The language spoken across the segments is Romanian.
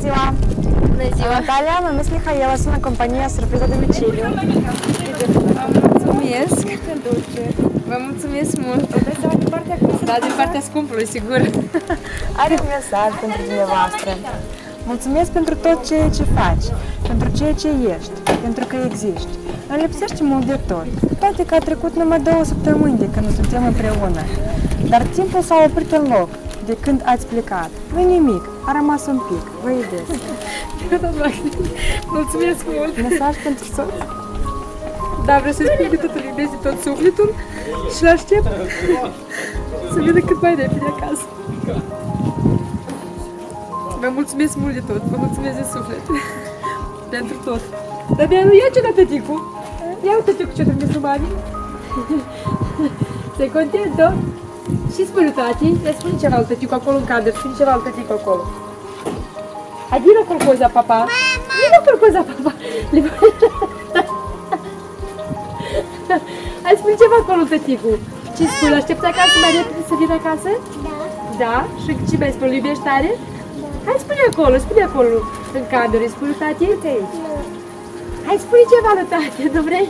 ziua! Bună ziua! Natalia, mă numesc Mihaela, sunt la compania Surpriză Domiciliu. Vă mulțumesc! Vă mulțumesc mult! Da, din partea scumpului, sigur. Are un mesaj pentru dumneavoastră. Mulțumesc pentru tot ceea ce faci, pentru ceea ce ești, pentru că existi. Îmi lipsești mult de tot, cu toate că a trecut numai două săptămâni de când suntem împreună. Dar timpul s-a oprit în loc de când ați plecat. nu nimic, a rămas un pic. Vă iubesc. Mulțumesc mult! Mesaj pentru soț? Da, vreau să spun că totul iubesc de tot sufletul și l aștept să vină cât mai repede acasă. Vă mulțumesc mult de tot, vă mulțumesc de suflet pentru tot. Dar de nu ia ce la tăticu? Ia uite tăticu ce trimis mami. Se contentă? Și spune tati, le spune ceva lui tăticu acolo în cadă, spune ceva lui tăticu acolo. Hai, vină corcoza, papa. Vină corcoza, papa. Hai, spune ceva acolo, tăticu. Ce spune? Aștepți acasă mai repede să vină acasă? Da. Da? Și ce mai spune? Îl iubești tare? Hai, spune acolo, spune acolo în cadru. Îi spune tati că e aici. Hai, spune ceva lui tati, nu vrei?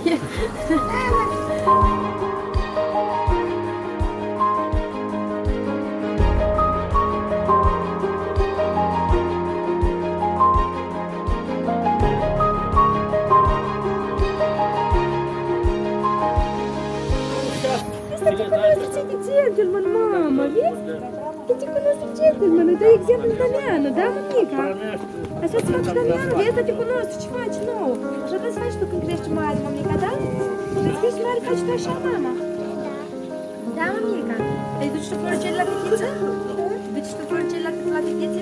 Asta te cunoaște ce gentleman, mamă, vezi? Te te cunoaște gentleman, îi dă exemplu Damiana, da, mămica? Așa se face Damiana, vezi, dar te cunoaște, ce faci nou? Și așa să faci tu când crești mare, mămica, da? Când crești mare, faci tu așa, mama. Da, mămica? Te duci tu floricele la fetiță? Duci tu floricele la, la fetiță?